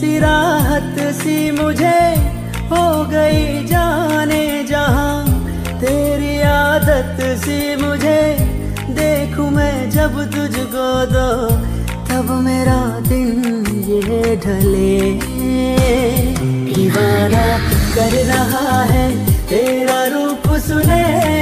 सी राहत सी मुझे हो गई जाने जहाँ। तेरी आदत सी मुझे देखूँ मैं जब तुझको दो। तब मेरा दिन ये ढले। दीवाना कर रहा है, तेरा रूप सुने।